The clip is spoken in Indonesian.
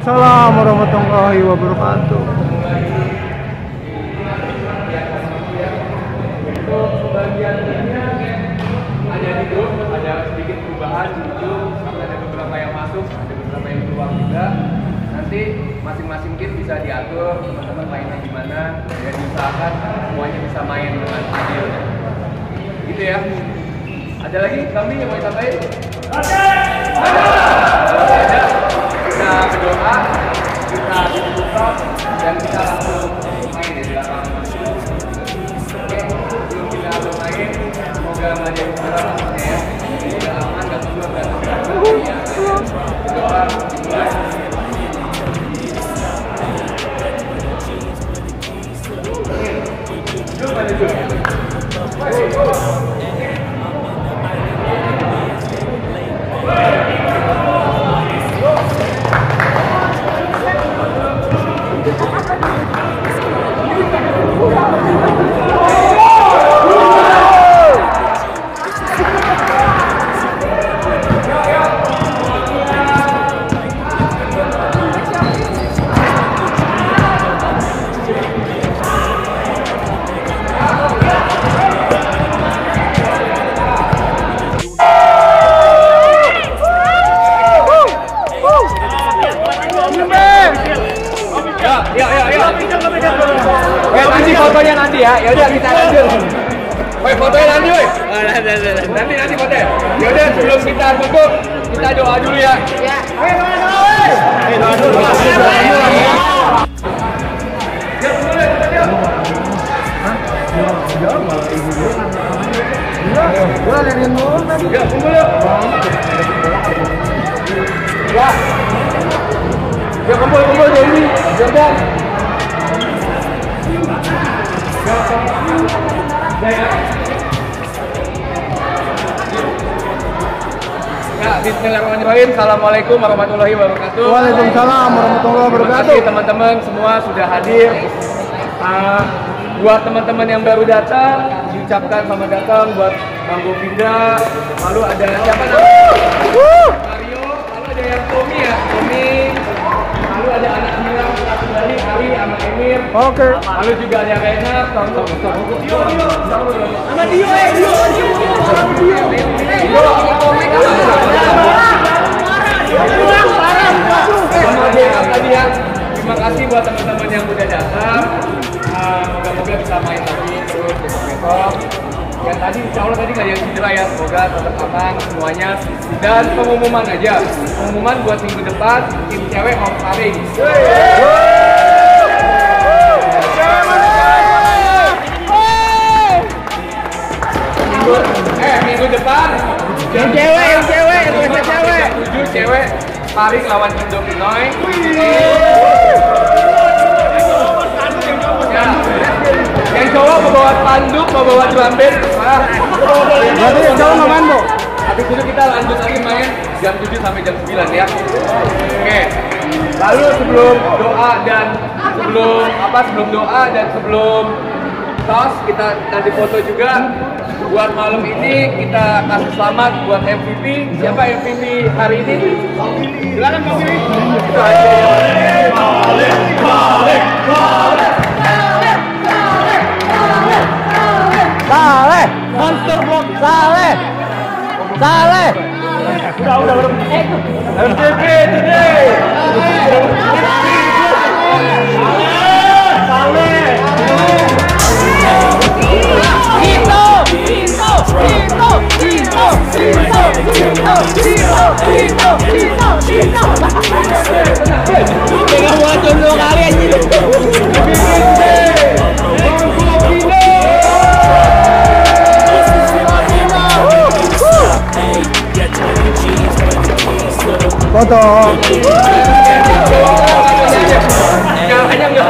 Assalamualaikum warahmatullahi wabarakatuh. Untuk pembagian timnya hanya di grup ada sedikit perubahan di grup karena ada beberapa yang masuk, ada beberapa yang keluar juga. Nanti masing-masing tim bisa diatur teman-teman mainnya gimana dan diusahakan semuanya bisa main dengan adil. Gitu ya. Ada lagi kami yang mau ditambahin? Ada. Dan kita langsung main di belakang. Oke, sebelum kita bermain, semoga nggak ada maksudnya ya. Semoga aman, nggak perlu berantem ya. Berdoa, dimulai. Duduk aja nanti fotonya nanti ya. Ya udah kita lanjut. Woi, fotonya nanti, woi. Nanti nanti fotonya. Ya udah sebelum kita tutup, kita doa dulu ya. Ya. Gua liatin dulu tadi. Ya, kumpul yuk. Ya. Ya kumpul kumpul Dewi, Jordan. Ya, Bismillahirrahmanirrahim. Assalamualaikum warahmatullahi wabarakatuh. Waalaikumsalam warahmatullahi Terima wabarakatuh. kasih teman-teman semua sudah hadir. Ah, buat teman-teman yang baru datang, diucapkan selamat datang buat Bang Govinda. Lalu ada siapa namanya? Oke. Lalu juga ada Rena, lalu Dio, Dio, sama Dio, eh Dio, Dio, Dio, Dio, sama tadi ya. Terima kasih buat teman-teman yang udah datang. Ah, Moga-moga bisa main lagi terus besok. Yang tadi insya Allah tadi nggak ada yang cedera ya. Semoga tetap aman semuanya. Dan pengumuman aja. Pengumuman buat minggu depan tim cewek mau sparring. Eh minggu depan yang cewek, yang cewek, yang cewek, cewek. Tujuh cewek sparring lawan Indo Pinoy. Ya. Yang cowok mau bawa panduk, mau bawa drum band. Ah. Berarti yang cowok nggak main, Bu? Habis itu kita lanjut lagi main jam 7 sampai jam 9 ya. Oke. Lalu sebelum doa dan sebelum apa sebelum doa dan sebelum tos kita nanti foto juga buat malam ini kita kasih selamat buat MVP siapa MVP hari ini silakan Bang Billy itu aja ya. Saleh. Monster Block Saleh. Saleh. Udah, udah, udah. MVP today Pegang buat dua kali anjing. Foto. Jangan enggak